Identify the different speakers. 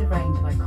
Speaker 1: arrange by